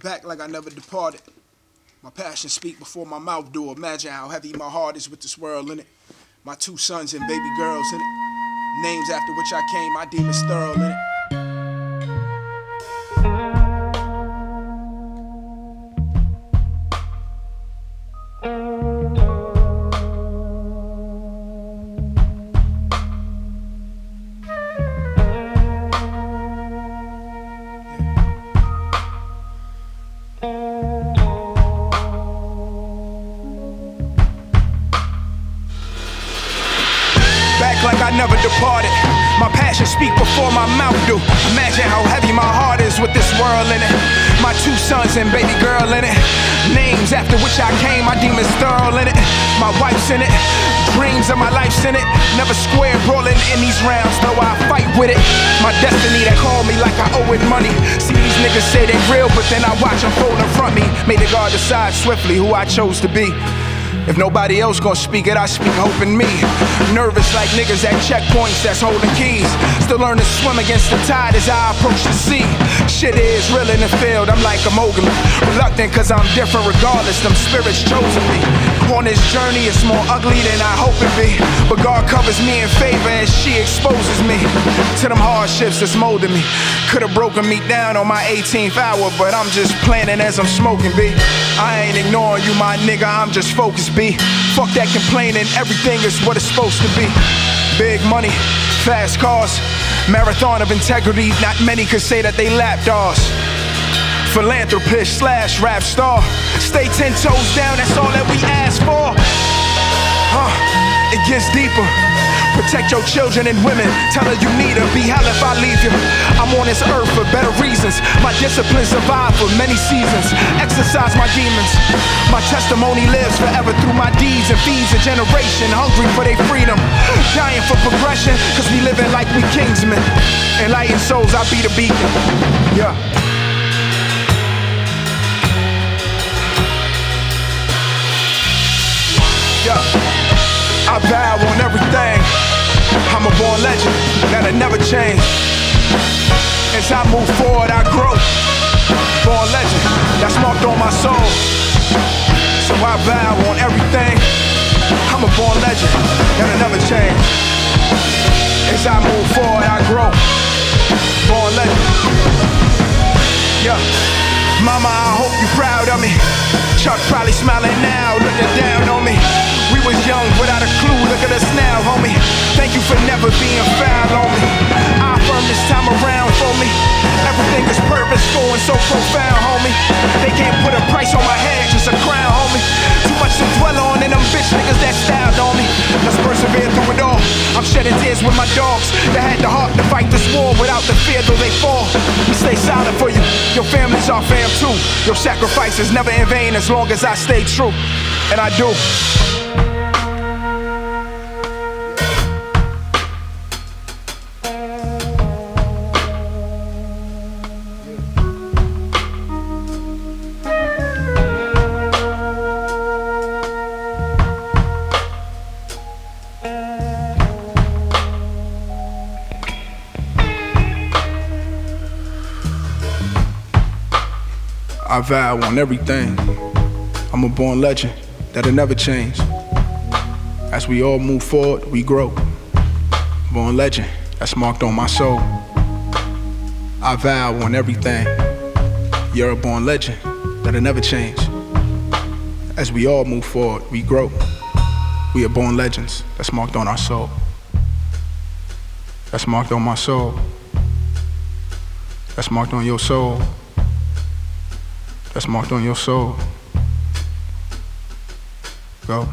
back like I never departed. My passion speak before my mouth do. Imagine how heavy my heart is with this world in it. My two sons and baby girls in it. Names after which I came, I deem as thorough in it. Like I never departed. My passion speak before my mouth do. Imagine how heavy my heart is with this world in it. My two sons and baby girl in it. Names after which I came, my demons thorough in it. My wife's in it. Dreams of my life's in it. Never square brawling in these rounds, though I fight with it. My destiny that call me like I owe it money. See these niggas say they real, but then I watch them fold in front me. May the God decide swiftly who I chose to be. If nobody else gonna speak it, I speak hope in me. Nervous like niggas at checkpoints that's holding keys. Still learn to swim against the tide as I approach the sea. Shit is real in the field, I'm like a mogul. Reluctant cause I'm different regardless, them spirits chosen me. On this journey, it's more ugly than I hope it be. But God covers me in favor as she exposes me to them hardships that's molding me. Could've broken me down on my 18th hour, but I'm just planning as I'm smoking, B. I ain't ignoring you, my nigga, I'm just focused, B. Fuck that complaining, everything is what it's supposed to be. Big money, fast cars, marathon of integrity, not many could say that they lapped ours. Philanthropist slash rap star. Stay ten toes down, that's all that we ask for. Huh, it gets deeper. Protect your children and women. Tell her you need her. Be hell if I leave you. On this earth for better reasons. My discipline survived for many seasons. Exercise my demons. My testimony lives forever through my deeds and feeds a generation hungry for their freedom. Dying for progression, cause we living like we kingsmen. Enlightened souls, I be the beacon. Yeah. Yeah. I vow on everything. I'm a born legend that'll never change. As I move forward, I grow. Born legend, that's marked on my soul. So I vow on everything. I'm a born legend that'll never change. As I move forward, I grow. And so profound, homie. They can't put a price on my head, just a crown, homie. Too much to dwell on and them bitch niggas that styled on me. Let's persevere through it all. I'm shedding tears with my dogs that had the heart to fight this war without the fear though they fall. We stay silent for you. Your family's our fam too. Your sacrifice is never in vain as long as I stay true. And I do. I vow on everything. I'm a born legend that'll never change. As we all move forward, we grow. Born legend, that's marked on my soul. I vow on everything. You're a born legend that'll never change. As we all move forward, we grow. We are born legends. That's marked on our soul. That's marked on my soul. That's marked on your soul. That's marked on your soul. Go.